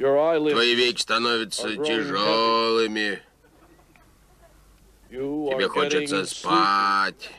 Твои веки становятся тяжелыми. Тебе хочется спать.